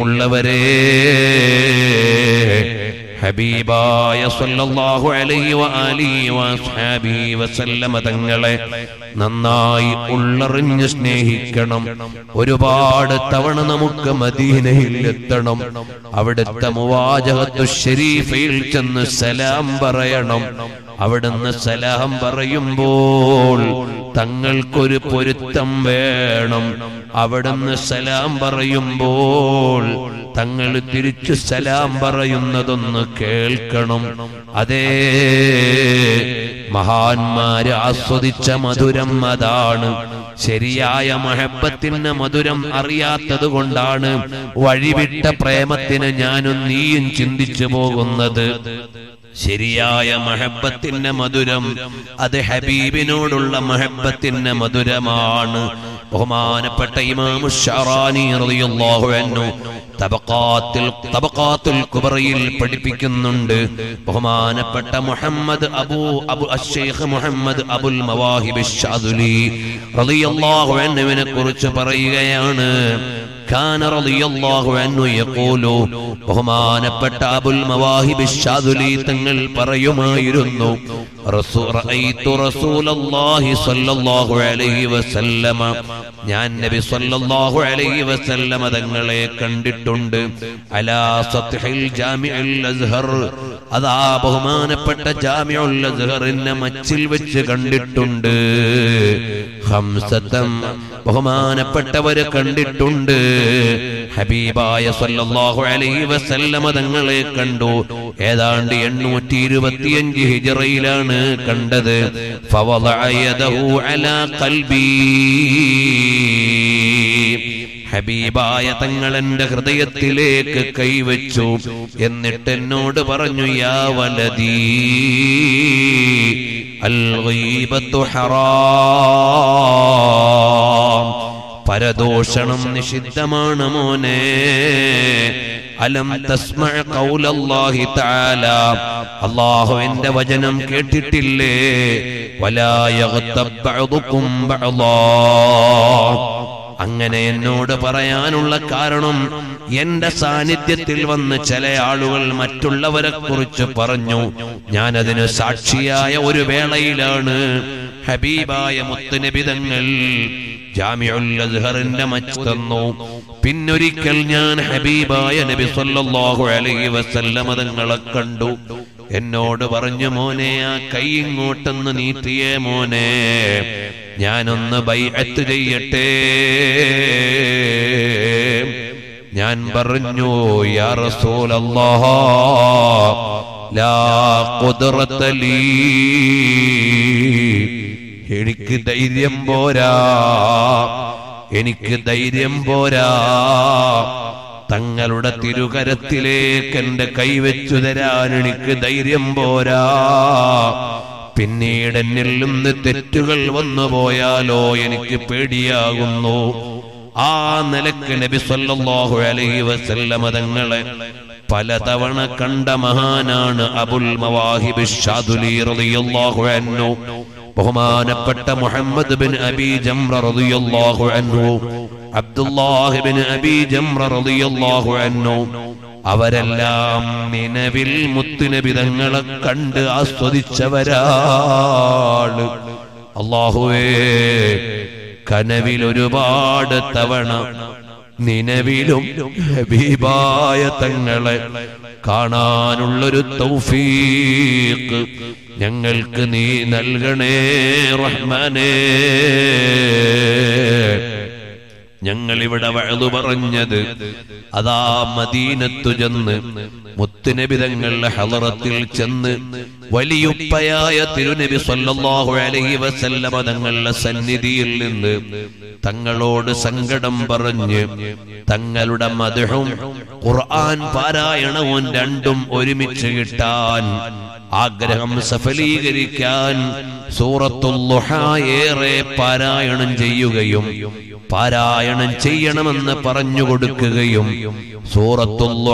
പ്രിയമുള്ളവരെ ഹബീബായ സല്ലല്ലാഹു അലൈഹി വആലിഹി വഅസ്ഹാബിഹി വസല്ലമ തങ്ങളെ നന്നായി ഉള്ളറിഞ്ഞ് സ്നേഹിക്കണം. ഒരുപാട് തവണ നമുക്ക് മദീനയിൽ എത്തണം. അവിടുത്തെ മുവാജഹത്തു ഷരീഫയിൽ ചെന്ന് സലാം പറയണം. അവിടുന്ന് സലാം പറയുമ്പോൾ തങ്ങൾക്കൊരു പൊരുത്തം വേണം. അവിടുന്ന് സലാം പറയുമ്പോൾ തങ്ങൾ തിരിച്ചു സലാം പറയുന്നതൊന്ന് കേൾക്കണം. അതേ മഹാന്മാര് ആസ്വദിച്ച മധുരം അതാണ്. ശരിയായ മഹബത്തിന് മധുരം അറിയാത്തത് കൊണ്ടാണ് വഴിവിട്ട പ്രേമത്തിന് ഞാനും നീയും ചിന്തിച്ചു പോകുന്നത്. ശരിയായ മഹബത്തിന്റെ മധുരം അത് ഹബീബിനോടുള്ള മഹബത്തിന്റെ മധുരമാണ്. ബഹുമാനപ്പെട്ട ഇമാമു ഷറാനി റളിയല്ലാഹു അൻഹു തബഖാത്തിൽ കുബറയിൽ പഠിപ്പിക്കുന്നുണ്ട്. ബഹുമാനപ്പെട്ട മുഹമ്മദ് അബൂ അബു അശ്ശൈഖ് മുഹമ്മദ് അബുൽ മവാഹിബ് ഷാദുലി റളിയല്ലാഹു അൻഹുവിനെ കുറിച്ച് പറയുകയാണ്. കാന റളിയല്ലാഹു അൻഹു യഖൂലു. ബഹുമാനപ്പെട്ട അബുൽ മവാഹിബ് ശാദുലി തങ്ങൾ പറയുമായിരുന്നു റസൂലു റസൂലല്ലാഹി സ്വല്ലല്ലാഹു അലൈഹി വസല്ലമ. ഞാൻ നബി സ്വല്ലല്ലാഹു അലൈഹി വസല്ലമ തങ്ങളെ കണ്ടിട്ടുണ്ട്. അലാ സത്ഹിൽ ജാമിഉൽ അസ്ഹർ. അതാ ബഹുമാനപ്പെട്ട ജാമിഉൽ മച്ചിൽ വെച്ച് കണ്ടിട്ടുണ്ട്. ഹംസത്തം ബഹുമാനപ്പെട്ടവര് കണ്ടിട്ടുണ്ട്. ഹബീബായ സല്ലല്ലാഹു അലൈഹി വസല്ലമ തങ്ങളെ കണ്ടു. ഏതാണ്ട് എണ്ണൂറ്റി ഇരുപത്തിയഞ്ച് ഹിജറയിലാണ് കണ്ടത്. യദഹു അലാ ഖൽബി. ഹബീബായ തങ്ങൾ എന്റെ ഹൃദയത്തിലേക്ക് കൈവച്ചു. എന്നിട്ട് എന്നോട് പറഞ്ഞു യാ പരദോഷണം നിഷിദ്ധമാണ് മോനെ. അലം തസ്മഅ ഖൗലല്ലാഹി തആല. എന്റെ വചനം കേട്ടിട്ടില്ലേ? വലാ അങ്ങനെ എന്നോട് പറയാനുള്ള കാരണം എന്റെ സാന്നിധ്യത്തിൽ വന്ന് ചില ആളുകൾ മറ്റുള്ളവരെ കുറിച്ച് പറഞ്ഞു. ഞാനതിന് സാക്ഷിയായ ഒരു വേളയിലാണ്. ഹബീബായ മുത്തുനബിതങ്ങൾ ജാമിഉൽ അസ്ഹറിന്റെ മച്ച് തന്നു. പിന്നൊരിക്കൽ ഞാൻ ഹബീബായ നബി സല്ലല്ലാഹു അലൈഹി വസല്ലമ തങ്ങളെ കണ്ടു. എന്നോട് പറഞ്ഞു മോനെ ആ കൈ ഇങ്ങോട്ടൊന്ന് നീട്ടിയേ മോനെ. ഞാനൊന്ന് ബൈഅത്ത് ചെയ്യട്ടെ. ഞാൻ പറഞ്ഞു യാ റസൂലല്ലാഹ് ലാ ഖുദ്റത ലീ. എനിക്ക് ധൈര്യം പോരാ. എനിക്ക് ധൈര്യം പോരാ. തങ്ങളുടെ തിരുകരത്തിലേക്ക് എന്റെ കൈവച്ചു തരാൻ എനിക്ക് ധൈര്യം പോരാ. പിന്നീട് എന്നിൽ നിന്ന് തെറ്റുകൾ വന്നു പോയാലോ എനിക്ക് പേടിയാകുന്നു. ആ നിലയ്ക്ക് നബി സല്ലല്ലാഹു അലൈഹി വസല്ലമ തങ്ങളെ പലതവണ കണ്ട മഹാനാണ് അബുൽ മവാഹിബ് ഷാദുലി റളിയല്ലാഹു അൻഹു. ബഹുമാനപ്പെട്ട മുഹമ്മദ് ബിൻ അബി ജംറ റളിയല്ലാഹു അൻഹു അബ്ദുല്ലാഹി ബിൻ അബി ജംറ റളിയല്ലാഹു അൻഹു അവരെല്ലാം നിലവിൽ മുത്തുനബി തങ്ങളെ കണ്ട് ആസ്വദിച്ചവരാണ് അള്ളാഹുവേ കനവിൽ ഒരുപാട് തവണ നിലവിലും ഹബീബായ തങ്ങളെ കാണാനുള്ളൊരു തൗഫീഖ് ഞങ്ങൾക്ക് നീ നൽകണേ റഹ്മാനേ. ഞങ്ങൾ ഇവിടെ വഴുതു പറഞ്ഞത് അതാ മദീനത്തു ചെന്ന് മുത്തുനബിതങ്ങൾ ഹലറത്തിൽ ചെന്ന് വലിയുപ്പയായ തിരുനബി സല്ലല്ലാഹു അലൈഹി വസല്ലമ തങ്ങളുടെ സന്നിധിയിൽ നിന്ന് തങ്ങളോട് സങ്കടം പറഞ്ഞ് തങ്ങളുടെ മധുഹും ഖുർആൻ പാരായണവും രണ്ടും ഒരുമിച്ച് കിട്ടാൻ ആഗ്രഹം സഫലീകരിക്കാൻ സൂറത്തുൽ ഏറെ പാരായണം ചെയ്യുകയും പാരായണം ചെയ്യണമെന്ന് പറഞ്ഞു കൊടുക്കുകയും സൂറത്തുൽ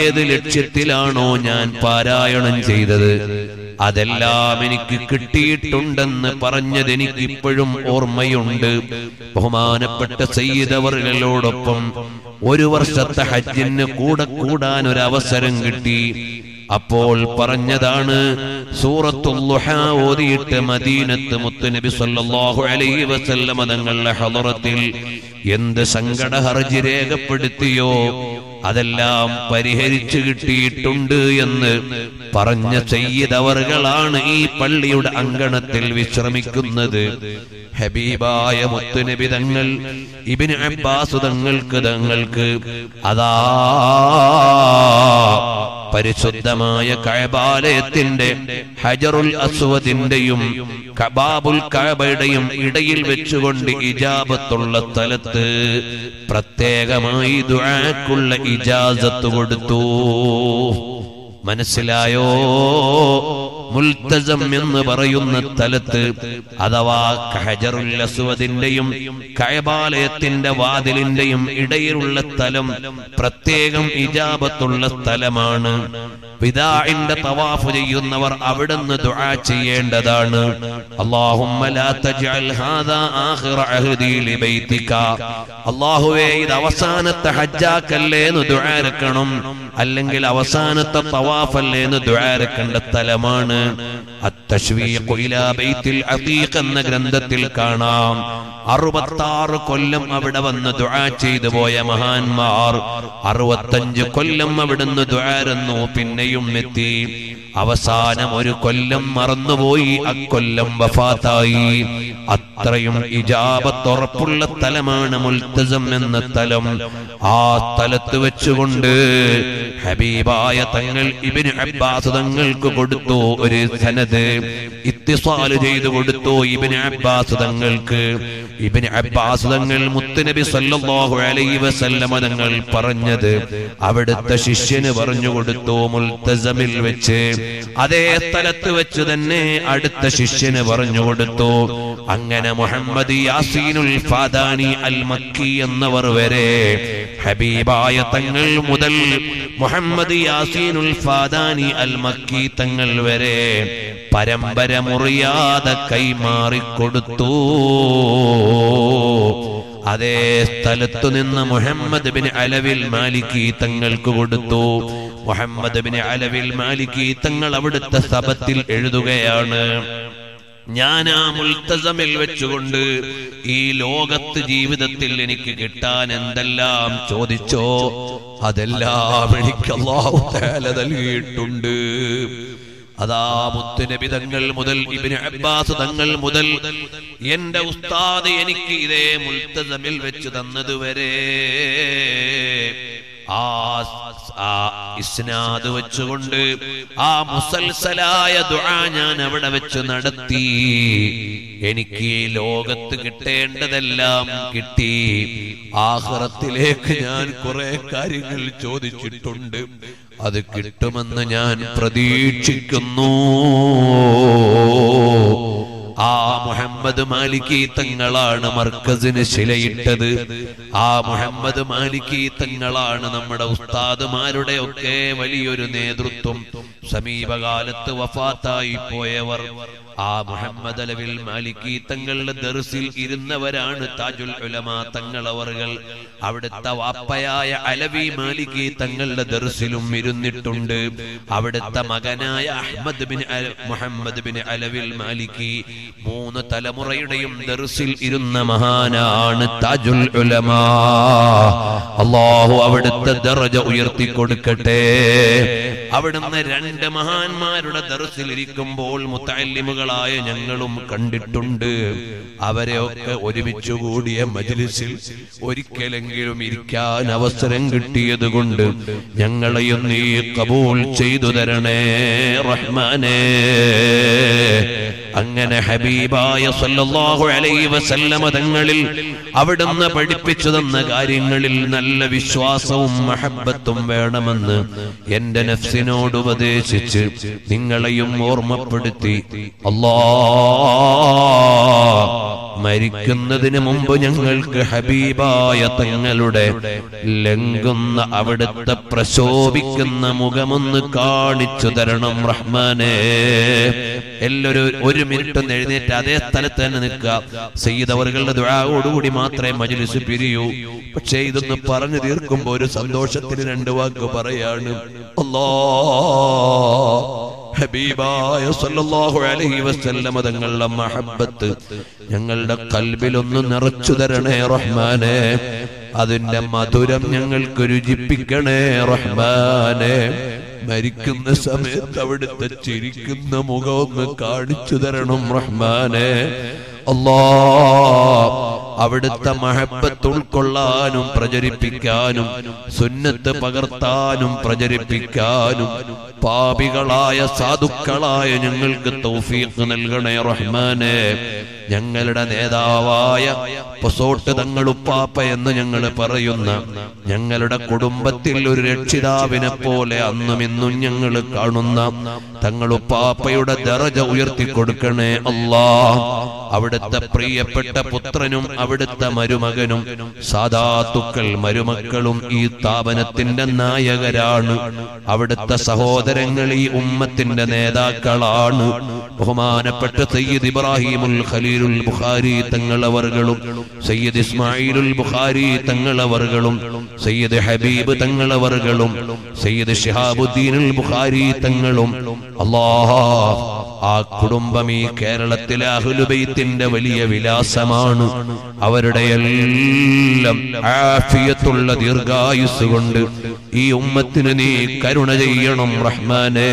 ഏത് ലക്ഷ്യത്തിലാണോ ഞാൻ പാരായണം ചെയ്തത് അതെല്ലാം എനിക്ക് കിട്ടിയിട്ടുണ്ടെന്ന് പറഞ്ഞത് എനിക്ക് ഇപ്പോഴും ഓർമ്മയുണ്ട്. ബഹുമാനപ്പെട്ട സയ്യിദവറുകളോടൊപ്പം ഒരു വർഷത്തെ ഹജ്ജിന് കൂടെ കൂടാൻ ഒരു അവസരം കിട്ടി. അപ്പോൾ പറഞ്ഞതാണ് ഓതിയിട്ട് മദീനത്ത് മുത്തുനബി സല്ലല്ലാഹു അലൈഹി വസല്ലമ തങ്ങളുടെ ഹളറത്തിൽ എന്ത് സങ്കട ഹർജി രേഖപ്പെടുത്തിയോ അതെല്ലാം പരിഹരിച്ചു കിട്ടിയിട്ടുണ്ട് എന്ന് പറഞ്ഞ ചെയ്തവറുകളാണ് ഈ പള്ളിയുടെ അങ്കണത്തിൽ വിശ്രമിക്കുന്നത്. ഹബീബായ മുത്തുനബി തങ്ങൾ ഇബിന് അബ്ബാസ് തങ്ങൾക്ക് തങ്ങൾക്ക് അതാ പരിശുദ്ധമായ കഴബാലയത്തിന്റെ ഹജറുൽ അസ്വദിന്റെയും കബാബുൽ കഅബയുടെയും ഇടയിൽ വെച്ചുകൊണ്ട് ഇജാബത്തുള്ള സ്ഥലത്ത് പ്രത്യേകമായി ദുആക്കുള്ള ഇജാസത്ത് കൊടുത്തു. മനസ്സിലായോ? മുൽത്തസം എന്ന് പറയുന്ന സ്ഥലത്ത് അഥവാ ഹജറുൽ അസ്വദിന്റെയും കയബാലയത്തിന്റെ വാതിലിന്റെയും ഇടയിലുള്ള സ്ഥലം പ്രത്യേകം ഇജാബത്തുള്ള സ്ഥലമാണ്. വിദാഇന്റെ തവാഫ് ചെയ്യുന്നവർ അവിടുന്ന് ദുആ ചെയ്യേണ്ടതാണ്. അല്ലാഹുമ്മ ലാ തജ്അൽ ഹാദാ ആഖിറ അഹ്ദി ലിബൈതിക. അല്ലാഹുവേ ഇത് അവസാനത്തെ ഹജ്ജാക്കല്ലേ എന്ന് ദുആരക്കണം അല്ലെങ്കിൽ അവസാനത്തെ തവാഫല്ലേ എന്ന് ദുആരക്കേണ്ട സ്ഥലമാണ് എന്ന ഗ്രന്ഥത്തിൽ കാണാം. അറുപത്താറ് കൊല്ലം അവിടെ വന്ന് ദുആ ചെയ്തു പോയ മഹാന്മാർ. അറുപത്തഞ്ച് കൊല്ലം അവിടുന്ന് ദുആരെന്നു പിന്നെയും എത്തി. അവസാനം ഒരു കൊല്ലം മറന്നുപോയി. അക്കൊല്ലം വഫാത്തായി. അത്രയും ഇജാപത്തുറപ്പുള്ള തലമാണ് മുൽത്തസം എന്ന തലം. ആ സ്ഥലത്ത് വെച്ചുകൊണ്ട് ഹബീബായ തങ്ങൾ ഇബിന് അബ്ബാസ് തങ്ങൾക്ക് കൊടുത്തു ഒരു സനത് ഇത്തിസാൽ ചെയ്തു കൊടുത്തു ഇബിന് അബ്ബാസ് തങ്ങൾക്ക്. ഇബിന് അബ്ബാസ് തങ്ങൾ മുത്തുനബി സല്ലല്ലാഹു അലൈഹി വസല്ലമ തങ്ങൾ പറഞ്ഞത് അവിടുത്തെ ശിഷ്യന് പറഞ്ഞു കൊടുത്തു മുൽത്തസമിൽ വെച്ച്. അതേ സ്ഥലത്ത് വെച്ച് തന്നെ അടുത്ത ശിഷ്യന് പറഞ്ഞു കൊടുത്തു. അങ്ങനെ മുഹമ്മദ് യാസീനുൽ ഫാദാനി അൽ മക്കി എന്നവർ വരെ ഹബീബായ തങ്ങൾ മുതൽ മുഹമ്മദ് യാസീനുൽ ഫാദാനി അൽ മക്കി തങ്ങൾ വരെ പരമ്പര മുറിയാതെ കൈമാറിക്കൊടുത്തു അതേ സ്ഥലത്തു നിന്ന് മുഹമ്മദ് ബിൻ അലവിൽ മാലിക്കി തങ്ങൾക്ക് കൊടുത്തു. മുഹമ്മദ് ബിൻ അലവിൽ മാലിക്കി തങ്ങൾ അവിടുത്തെ സഭത്തിൽ എഴുതുകയാണ്. ഞാൻ ആ മുൽത്തസമിൽ വെച്ചുകൊണ്ട് ഈ ലോകത്ത് ജീവിതത്തിൽ എനിക്ക് കിട്ടാൻ എന്തെല്ലാം ചോദിച്ചോ അതെല്ലാം എനിക്ക് നൽകിയിട്ടുണ്ട്. അതാ മുത്തുനബി തങ്ങൾ മുതൽ ഇബ്നു അബ്ബാസ് തങ്ങൾ മുതൽ എന്റെ ഉസ്താദ് എനിക്ക് ഇതേ മുൽത്തസമിൽ വെച്ച് തന്നതുവരെ ആ ഇസ്നാദ് വെച്ചുകൊണ്ട് ആ മുസൽസലായ ദുആ ഞാൻ അവിടെ വെച്ച് നടത്തി. എനിക്ക് ലോകത്ത് കിട്ടേണ്ടതെല്ലാം കിട്ടി. ആഹ്റത്തിലേക്ക് ഞാൻ കുറെ കാര്യങ്ങൾ ചോദിച്ചിട്ടുണ്ട്. അത് കിട്ടുമെന്ന് ഞാൻ പ്രതീക്ഷിക്കുന്നു. ആ മുഹമ്മദ് മാലിക്കി തങ്ങളാണ് മർക്കസിന് ശിലയിട്ടത്. ആ മുഹമ്മദ് മാലിക്കി തങ്ങളാണ് നമ്മുടെ ഉസ്താദുമാരുടെ ഒക്കെ വലിയൊരു നേതൃത്വം. സമീപകാലത്ത് വഫാത്തായി പോയവർ. ആ മുഹമ്മദ് അലവിൽ മാലിക്കി തങ്ങളുടെ ദർസിൽ ഇരുന്നവരാണ് താജുൽ ഉലമാ തങ്ങളവറുകൾ അവിടുത്തെ വാപ്പയായ അലവി മാലിക്കി തങ്ങളുടെ ദർസിലും ഇരുന്നിട്ടുണ്ട്. അവിടുത്തെ മകനായ അഹമ്മദ് ബിൻ മുഹമ്മദ് ബിൻ അലവിൽ മാലിക്കി മൂന്ന് തലമുറയുടെയും ദർസിൽ ഇരുന്ന മഹാനാണ് താജുൽ ഉലമാ. അള്ളാഹു അവിടുത്തെ ദറജ ഉയർത്തി കൊടുക്കട്ടെ അവിടുന്ന് രണ്ട് മഹാന്മാരുടെ ദർസിലിരിക്കുമ്പോൾ മുത്തല്ലിമുകളായ ഞങ്ങളും കണ്ടിട്ടുണ്ട്. അവരെ ഒക്കെ ഒരുമിച്ച് കൂടിയ മജ്ലിസിൽ ഒരിക്കലെങ്കിലും ഇരിക്കാൻ അവസരം കിട്ടിയത് കൊണ്ട് ഞങ്ങളെയും നീ കബൂൾ ചെയ്തു തരണേ റഹ്മാനേ. അങ്ങനെ ഹബീബായ സല്ലല്ലാഹു അലൈഹി വസല്ലമ തങ്ങളിൽ അവിടുന്ന് പഠിപ്പിച്ചു തന്ന കാര്യങ്ങളിൽ നല്ല വിശ്വാസവും മഹബത്തും വേണമെന്ന് എന്റെ നഫ്സിനോട് ഉപദേശിച്ച് നിങ്ങളെയും ഓർമ്മപ്പെടുത്തി അല്ലാ മരിക്കുന്നതിന് മുമ്പ് ഞങ്ങൾക്ക് ഹബീബായ തങ്ങളുടെ ലംഘുന്ന അവിടുത്തെ പ്രശോഭിക്കുന്ന മുഖമൊന്ന് കാണിച്ചു തരണം റഹ്മാനെ. എല്ലാവരും ഒരു മിനിറ്റ് ഒന്ന് എഴുന്നേറ്റ് അതേ സ്ഥലത്ത് തന്നെ നിൽക്കുക. സയ്യിദ് അവറുകളുടെ ദുആയോടുകൂടി മാത്രമേ മജ്ലിസ് പിരിയൂ. പക്ഷേ ഇതൊന്ന് പറഞ്ഞു തീർക്കുമ്പോൾ ഒരു സന്തോഷത്തിന് രണ്ട് വാക്ക് പറയാണ് അല്ലാ ഹബീബായ സല്ലല്ലാഹു അലൈഹി വസല്ലം തങ്ങളുടെ ഞങ്ങളുടെ കൽബിലൊന്ന് നിറച്ചു തരണേ റഹ്മാനെ. അതിന്റെ മധുരം ഞങ്ങൾക്ക് രുചിപ്പിക്കണേ റഹ്മാനെ. മരിക്കുന്ന സമയത്ത് അവിടുത്തെ ചിരിക്കുന്ന മുഖം ഒന്ന് കാണിച്ചു തരണം റഹ്മാനെ. അല്ലാ അവിടുത്തെ മഹബത്ത് ഉൾക്കൊള്ളാനും പ്രചരിപ്പിക്കാനും സുന്നത്ത് പകർത്താനും പ്രചരിപ്പിക്കാനും പാപികളായ സാധുക്കളായ ഞങ്ങൾക്ക് തൗഫീഖ് നൽകണേ റഹ്മാനെ. ഞങ്ങളുടെ നേതാവായ പൊസോട്ട് തങ്ങളുപ്പാപ്പ എന്ന് ഞങ്ങൾ പറയുന്ന ഞങ്ങളുടെ കുടുംബത്തിൽ ഒരു രക്ഷിതാവിനെ പോലെ അന്നും ഇന്നും ഞങ്ങൾ കാണുന്ന തങ്ങളുപ്പാപ്പയുടെ ദറജ ഉയർത്തി കൊടുക്കണേ അല്ലാ അവിടുത്തെ പ്രിയപ്പെട്ട പുത്രനും അവിടുത്തെ മരുമകനും സാധാത്തുക്കൾ മരുമക്കളും ഈ സ്ഥാപനത്തിന്റെ നായകരാണ്. അവിടുത്തെ സഹോദരങ്ങൾ ഈ ഉമ്മത്തിന്റെ നേതാക്കളാണ്. ബഹുമാനപ്പെട്ട സയ്യിദ് ഇബ്രാഹിമുൽ ഖലീലുൽ ബുഖാരി തങ്ങളവറുകളും സയ്യിദ് ഇസ്മായിലുൽ ബുഖാരി തങ്ങളവറുകളും സയ്യിദ് ഹബീബ് തങ്ങളവറുകളും സയ്യിദ് ഷിഹാബുദ്ദീനുൽ ബുഖാരി തങ്ങളും. അല്ലാഹ് ആ കുടുംബം ഈ കേരളത്തിലെ അഹുലുബൈത്തിന്റെ വലിയ വിലാസമാണ്. അവരുടെ എല്ലാം ആഫിയത്തുള്ള ദീർഘായുസ് കൊണ്ട് ഈ ഉമ്മത്തിന് നീ കരുണ ചെയ്യണം റഹ്മാനെ.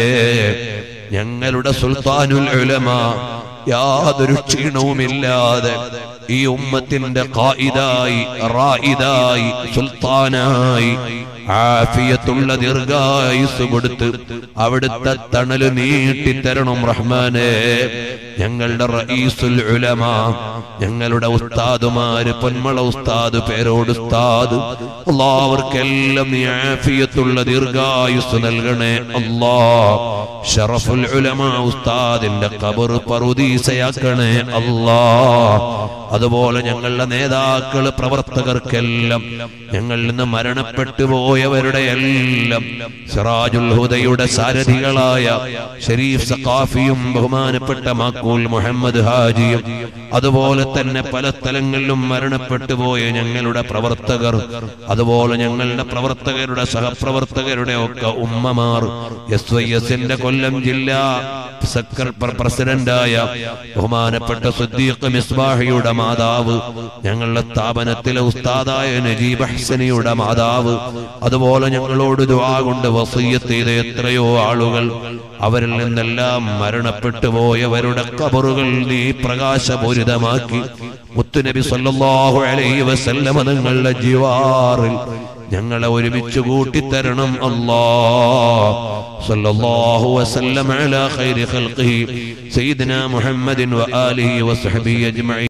ഞങ്ങളുടെ സുൽത്താനുൽ ഉലമ യാതൊരു ക്ഷീണവുമില്ലാതെ ഈ ഉമ്മത്തിന്റെ കായിതായി റായിദായി സുൽത്താനായി ആഫിയത്തുള്ള ദീർഘായുസ് കൊടുത്ത് അവിടുത്തെ തണൽ നീട്ടിത്തരണം റഹ്മാനെ. ഞങ്ങളുടെ റഈസുൽ ഉലമ ഞങ്ങളുടെ ഉസ്താദുമാര് പൊന്മള ഉസ്താദ് പേരോട് ഉസ്താദ് എല്ലാവർക്കെല്ലാം നീ ആഫിയത്തുള്ള ദീർഘായുസ് നൽകണേ. അല്ലാ ഷറഫുൽ ഉലമ ഉസ്താദിന്റെ ഖബർ പറുദീസയാക്കണേ. അല്ലാ അതുപോലെ ഞങ്ങളുടെ നേതാക്കൾ പ്രവർത്തകർക്കെല്ലാം ഞങ്ങളിൽ നിന്ന് മരണപ്പെട്ടു പോയവരുടെ എല്ലാം സിറാജുൽ ഹുദയുടെ സാരഥികളായ ഷരീഫ് സഖാഫിയും ബഹുമാനപ്പെട്ട മാക്കൂൽ മുഹമ്മദ് ഹാജിയും അതുപോലെ തന്നെ പല സ്ഥലങ്ങളിലും മരണപ്പെട്ടു പോയ ഞങ്ങളുടെ പ്രവർത്തകർ അതുപോലെ ഞങ്ങളുടെ പ്രവർത്തകരുടെ സഹപ്രവർത്തകരുടെ ഒക്കെ ഉമ്മമാർ എസ് വൈ എസിന്റെ കൊല്ലം ജില്ലാ പ്രസിഡന്റായ ബഹുമാനപ്പെട്ട സുദ്ദീഖ് മിസ്ബാഹിയുടെ മാതാവ് ഞങ്ങളുടെ സ്ഥാപനത്തിലെ ഉസ്താദായ നജീബ് ഹസനിയുടെ മാതാവ്. അതുപോലെ ഞങ്ങളോട് ദുആ കൊണ്ട് വസീയത്ത് ചെയ്ത എത്രയോ ആളുകൾ അവരിൽ നിന്നെല്ലാം മരണപ്പെട്ടു പോയവരുടെ കബറുകൾ നീ പ്രകാശപൂരിതമാക്കി. മുത്തുനബി സല്ലല്ലാഹു അലൈഹി വസല്ലമ തങ്ങളുടെ ജിവാറിൽ ഞങ്ങളെ ഒരുമിച്ച് കൂട്ടിത്തരണം. അല്ലാ സല്ലല്ലാഹു വസല്ലം അലാ ഖൈരി ഖൽഖി സയ്യിദനാ മുഹമ്മദിൻ വആലിഹി വസഹബിഹി അജ്മഈൻ.